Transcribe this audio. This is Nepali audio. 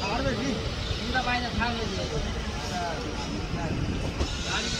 आर्दै नि बाहिर